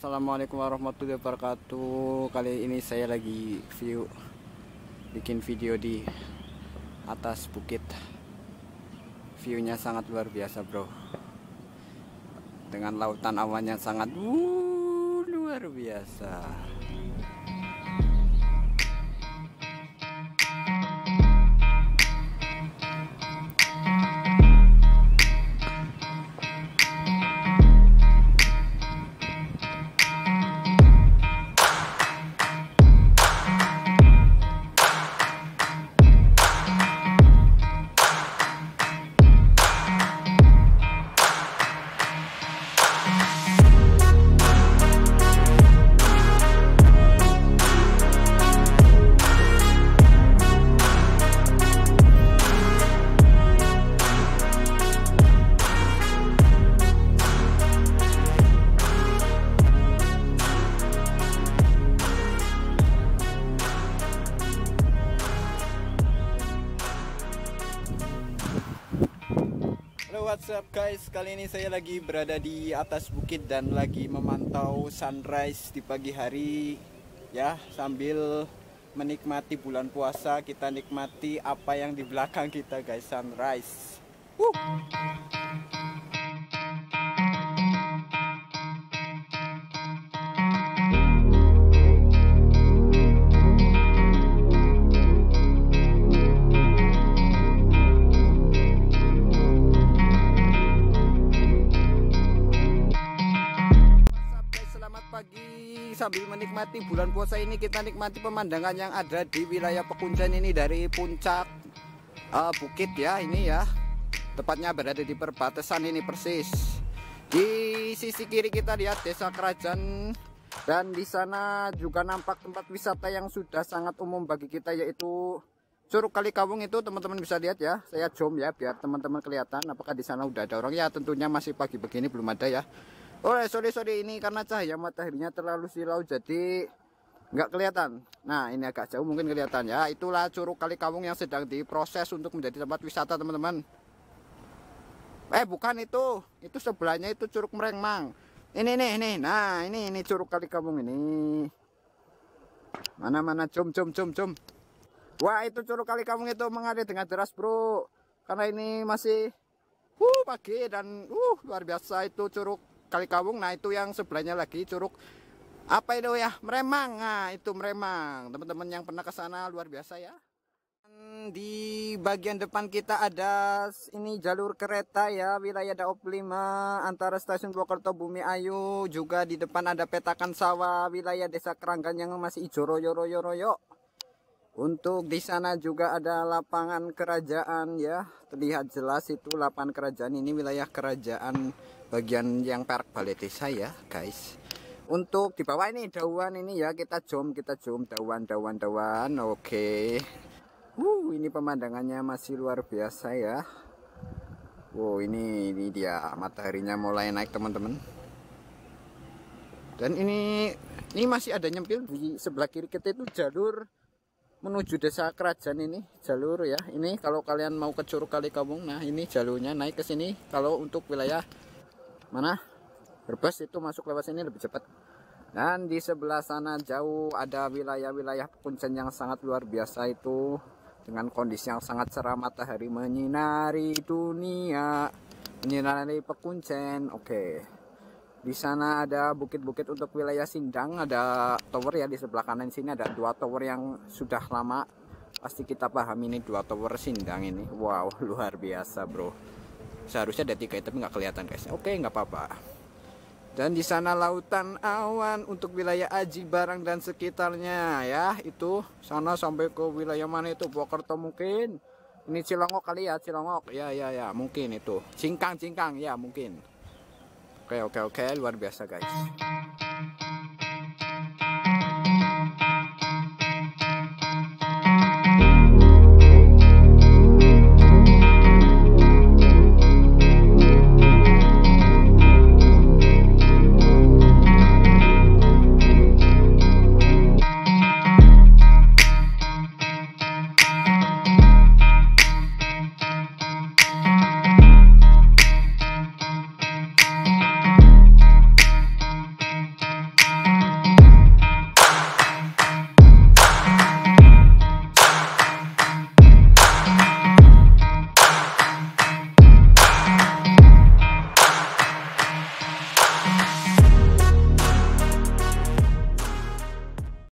Assalamualaikum warahmatullahi wabarakatuh. Kali ini saya lagi view Bikin video di atas bukit. Viewnya sangat luar biasa bro. Dengan lautan awan yang sangat uh, luar biasa Halo what's up guys? Kali ini saya lagi berada di atas bukit Dan lagi memantau sunrise di pagi hari. Ya sambil menikmati bulan puasa Kita nikmati apa yang di belakang kita guys. Sunrise. Wuh. Sambil menikmati bulan puasa ini Kita nikmati pemandangan yang ada di wilayah Pekunjan ini Dari puncak uh, bukit ya ini ya Tepatnya berada di perbatasan ini persis Di sisi kiri kita lihat desa kerajaan Dan di sana juga nampak tempat wisata yang sudah sangat umum bagi kita Yaitu Curug Kali Kawung itu teman-teman bisa lihat ya. Saya zoom ya biar teman-teman kelihatan apakah di sana udah ada orang ya. Tentunya masih pagi begini belum ada ya. Oh sorry sorry ini karena cahaya mataharinya terlalu silau jadi nggak kelihatan. Nah ini agak jauh mungkin kelihatan ya. Itulah Curug Kali Kawung yang sedang diproses untuk menjadi tempat wisata teman-teman. Eh bukan itu, itu sebelahnya itu Curug Merengmang. Ini nih ini, nah ini ini Curug Kali Kawung ini. Mana mana zoom zoom zoom zoom. Wah itu curug kali kampung itu mengalir dengan deras bro Karena ini masih uh, pagi dan uh, luar biasa itu curug kali kampung Nah itu yang sebelahnya lagi curug. Apa itu ya? Meremang. Nah itu Meremang. Teman-teman yang pernah ke sana luar biasa ya. Dan Di bagian depan kita ada ini jalur kereta ya wilayah Daop 5 antara stasiun Purwokerto Bumi Ayu juga di depan ada petakan sawah wilayah Desa Keranggan yang masih hijau royo royo royo untuk di sana juga ada lapangan kerajaan ya. Terlihat jelas itu lapangan kerajaan. Ini wilayah kerajaan bagian yang Perak Balai Desa ya, guys. Untuk di bawah ini dauan ini ya kita zoom, kita zoom dauan dauan dauan. Oke. Uh, ini pemandangannya masih luar biasa ya. Wow, ini ini dia mataharinya mulai naik teman-teman. Dan ini ini masih ada nyempil di sebelah kiri kita itu jalur menuju desa kerajaan ini jalur ya ini kalau kalian mau ke Curug Kali Kawung nah ini jalurnya naik ke sini kalau untuk wilayah mana Brebes itu masuk lewat sini lebih cepat dan di sebelah sana jauh ada wilayah-wilayah Pekunjan yang sangat luar biasa itu dengan kondisi yang sangat cerah matahari menyinari dunia menyinari Pekunjan oke di sana ada bukit-bukit untuk wilayah Sindang, ada tower ya di sebelah kanan sini ada dua tower yang sudah lama. Pasti kita paham ini dua tower Sindang ini. Wow, luar biasa, Bro. Seharusnya ada tiga tapi nggak kelihatan, guys. Oke, nggak apa-apa. Dan di sana lautan awan untuk wilayah Aji Barang dan sekitarnya ya. Itu sana sampai ke wilayah mana itu? Purwokerto mungkin. Ini Cilongok kali ya, Cilongok. Ya, ya, ya, mungkin itu. Cingkang, Cingkang, ya mungkin. Oke oke oke luar biasa guys.